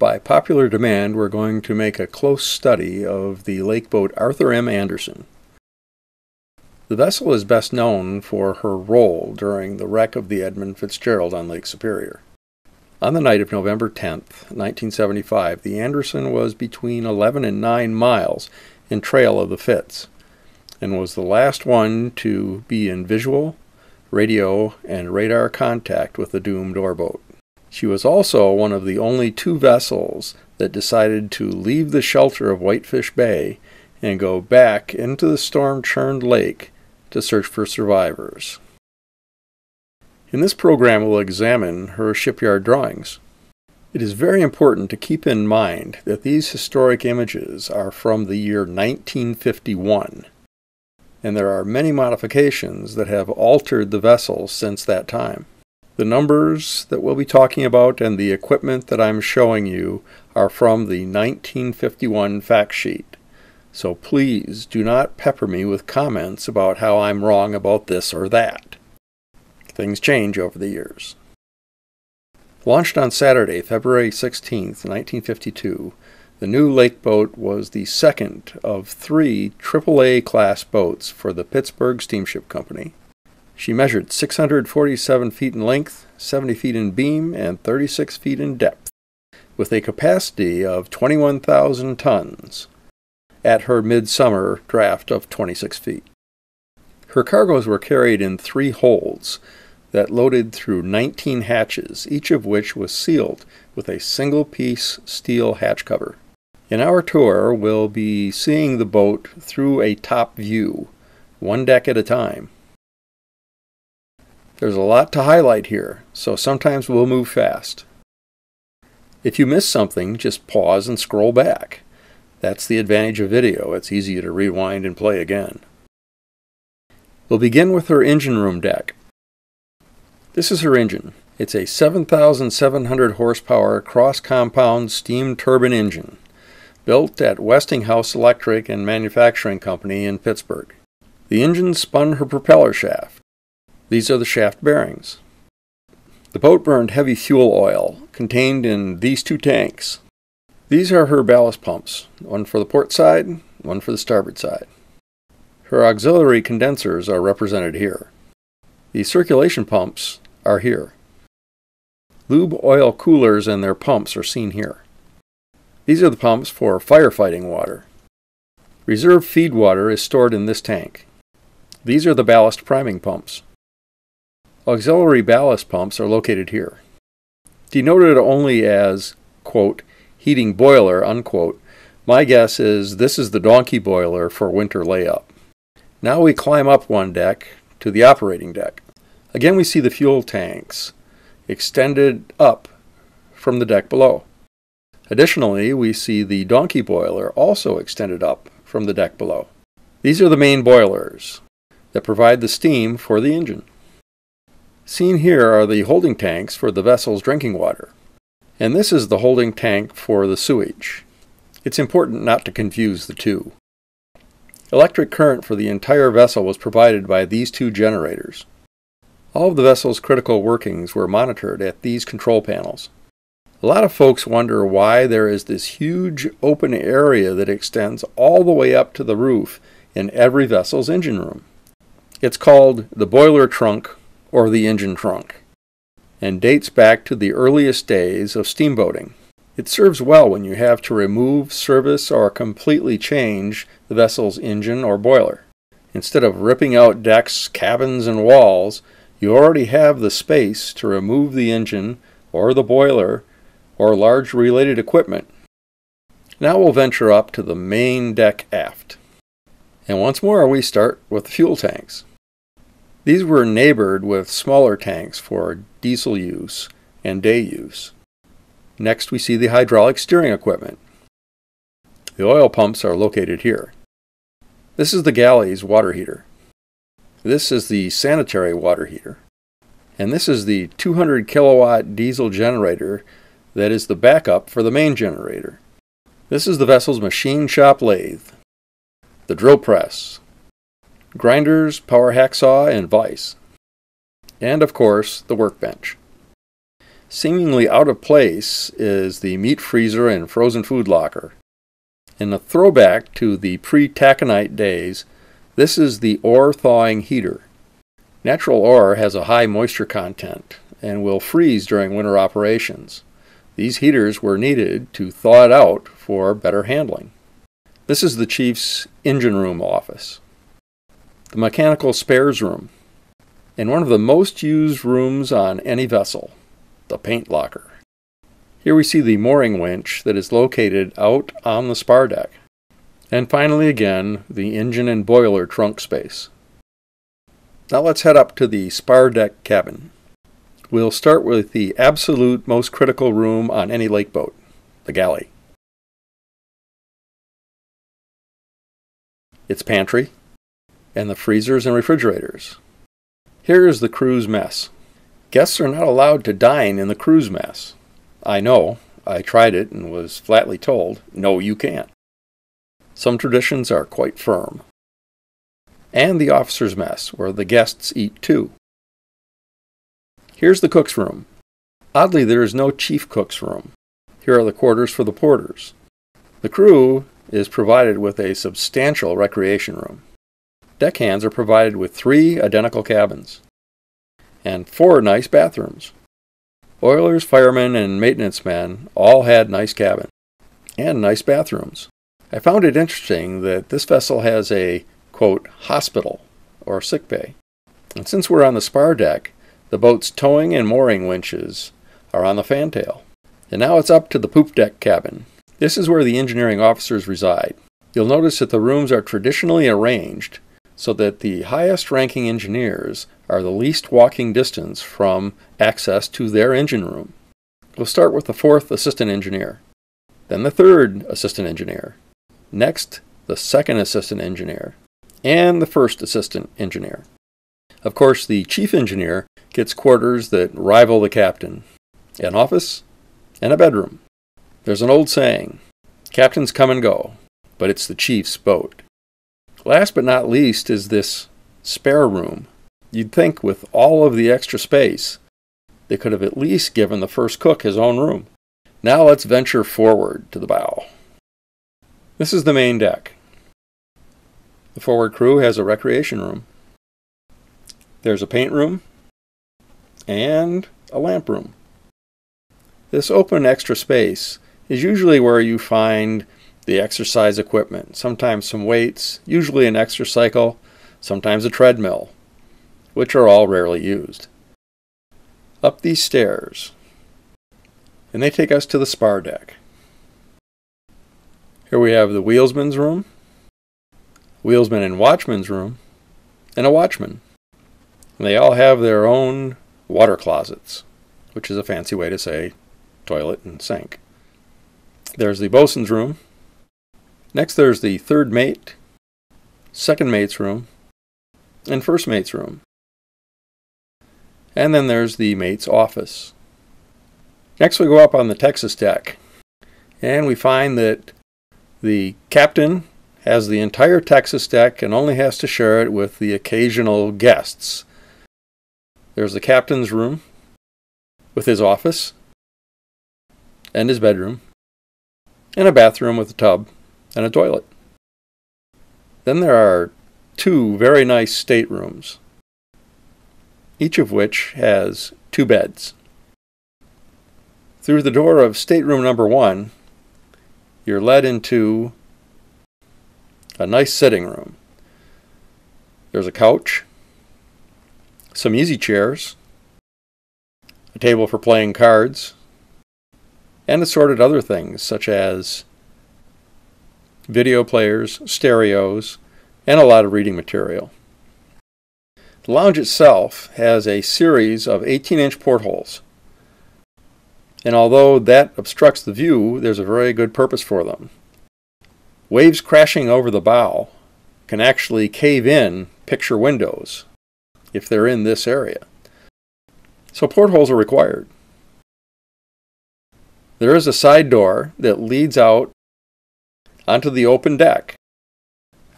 by popular demand, we're going to make a close study of the lake boat Arthur M. Anderson. The vessel is best known for her role during the wreck of the Edmund Fitzgerald on Lake Superior. On the night of November 10, 1975, the Anderson was between 11 and 9 miles in trail of the Fitz and was the last one to be in visual, radio, and radar contact with the doomed boat. She was also one of the only two vessels that decided to leave the shelter of Whitefish Bay and go back into the storm churned lake to search for survivors. In this program, we'll examine her shipyard drawings. It is very important to keep in mind that these historic images are from the year 1951, and there are many modifications that have altered the vessel since that time. The numbers that we'll be talking about and the equipment that I'm showing you are from the 1951 fact sheet, so please do not pepper me with comments about how I'm wrong about this or that. Things change over the years. Launched on Saturday, February 16, 1952, the new lake boat was the second of three AAA class boats for the Pittsburgh Steamship Company. She measured 647 feet in length, 70 feet in beam, and 36 feet in depth, with a capacity of 21,000 tons at her midsummer draft of 26 feet. Her cargoes were carried in three holds, that loaded through 19 hatches, each of which was sealed with a single piece steel hatch cover. In our tour, we'll be seeing the boat through a top view, one deck at a time. There's a lot to highlight here, so sometimes we'll move fast. If you miss something, just pause and scroll back. That's the advantage of video, it's easy to rewind and play again. We'll begin with her engine room deck. This is her engine. It's a 7,700 horsepower cross compound steam turbine engine built at Westinghouse Electric and Manufacturing Company in Pittsburgh. The engine spun her propeller shaft. These are the shaft bearings. The boat burned heavy fuel oil contained in these two tanks. These are her ballast pumps, one for the port side, one for the starboard side. Her auxiliary condensers are represented here. The circulation pumps are here. Lube oil coolers and their pumps are seen here. These are the pumps for firefighting water. Reserve feed water is stored in this tank. These are the ballast priming pumps. Auxiliary ballast pumps are located here. Denoted only as, quote, heating boiler, unquote, my guess is this is the donkey boiler for winter layup. Now we climb up one deck to the operating deck. Again, we see the fuel tanks extended up from the deck below. Additionally, we see the donkey boiler also extended up from the deck below. These are the main boilers that provide the steam for the engine. Seen here are the holding tanks for the vessel's drinking water. And this is the holding tank for the sewage. It's important not to confuse the two. Electric current for the entire vessel was provided by these two generators. All of the vessel's critical workings were monitored at these control panels. A lot of folks wonder why there is this huge open area that extends all the way up to the roof in every vessel's engine room. It's called the boiler trunk or the engine trunk and dates back to the earliest days of steamboating. It serves well when you have to remove, service, or completely change the vessel's engine or boiler. Instead of ripping out decks, cabins, and walls, you already have the space to remove the engine or the boiler or large related equipment. Now we'll venture up to the main deck aft. And once more we start with the fuel tanks. These were neighbored with smaller tanks for diesel use and day use. Next we see the hydraulic steering equipment. The oil pumps are located here. This is the galley's water heater. This is the sanitary water heater. And this is the 200 kilowatt diesel generator that is the backup for the main generator. This is the vessel's machine shop lathe, the drill press, grinders, power hacksaw, and vise. And of course, the workbench. Seemingly out of place is the meat freezer and frozen food locker. In a throwback to the pre-taconite days, this is the ore thawing heater. Natural ore has a high moisture content and will freeze during winter operations. These heaters were needed to thaw it out for better handling. This is the Chief's engine room office. The mechanical spares room, and one of the most used rooms on any vessel, the paint locker. Here we see the mooring winch that is located out on the spar deck. And finally again, the engine and boiler trunk space. Now let's head up to the spar deck cabin. We'll start with the absolute most critical room on any lake boat, the galley. Its pantry, and the freezers and refrigerators. Here is the crew's mess. Guests are not allowed to dine in the crew's mess. I know. I tried it and was flatly told, no, you can't. Some traditions are quite firm. And the officer's mess, where the guests eat too. Here's the cook's room. Oddly, there is no chief cook's room. Here are the quarters for the porters. The crew is provided with a substantial recreation room. Deckhands are provided with three identical cabins and four nice bathrooms. Oilers, firemen, and maintenance men all had nice cabins and nice bathrooms. I found it interesting that this vessel has a, quote, hospital or sick bay. And since we're on the spar deck, the boat's towing and mooring winches are on the fantail. And now it's up to the poop deck cabin. This is where the engineering officers reside. You'll notice that the rooms are traditionally arranged so that the highest ranking engineers are the least walking distance from access to their engine room. We'll start with the fourth assistant engineer, then the third assistant engineer, next the second assistant engineer, and the first assistant engineer. Of course, the chief engineer gets quarters that rival the captain, an office, and a bedroom. There's an old saying, captains come and go, but it's the chief's boat. Last but not least is this spare room. You'd think with all of the extra space, they could have at least given the first cook his own room. Now let's venture forward to the bow. This is the main deck. The forward crew has a recreation room. There's a paint room and a lamp room. This open extra space is usually where you find the exercise equipment, sometimes some weights, usually an exercycle, sometimes a treadmill, which are all rarely used. Up these stairs, and they take us to the spar deck. Here we have the wheelsman's room, wheelsman and watchman's room, and a watchman. And they all have their own water closets, which is a fancy way to say toilet and sink. There's the bosun's room, Next, there's the third mate, second mate's room, and first mate's room. And then there's the mate's office. Next, we go up on the Texas deck, and we find that the captain has the entire Texas deck and only has to share it with the occasional guests. There's the captain's room with his office and his bedroom, and a bathroom with a tub and a toilet. Then there are two very nice staterooms, each of which has two beds. Through the door of stateroom number one, you're led into a nice sitting room. There's a couch, some easy chairs, a table for playing cards, and assorted other things such as video players, stereos, and a lot of reading material. The lounge itself has a series of 18 inch portholes. And although that obstructs the view, there's a very good purpose for them. Waves crashing over the bow can actually cave in picture windows if they're in this area. So portholes are required. There is a side door that leads out onto the open deck,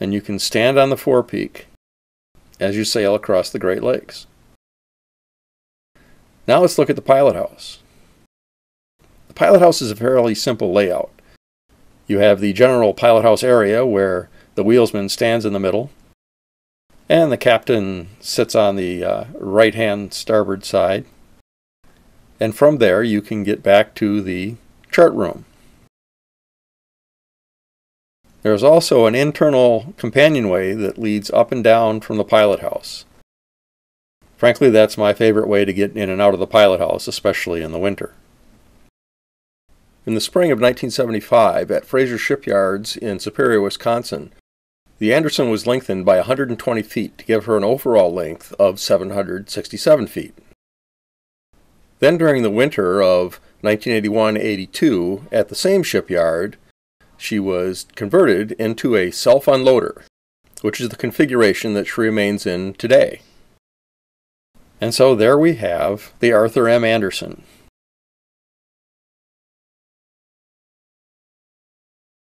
and you can stand on the forepeak as you sail across the Great Lakes. Now let's look at the pilot house. The pilot house is a fairly simple layout. You have the general pilot house area where the wheelsman stands in the middle, and the captain sits on the uh, right hand starboard side. And from there, you can get back to the chart room. There's also an internal companionway that leads up and down from the pilot house. Frankly, that's my favorite way to get in and out of the pilot house, especially in the winter. In the spring of 1975, at Fraser Shipyards in Superior, Wisconsin, the Anderson was lengthened by 120 feet to give her an overall length of 767 feet. Then, during the winter of 1981 82, at the same shipyard, she was converted into a self unloader, which is the configuration that she remains in today. And so there we have the Arthur M. Anderson,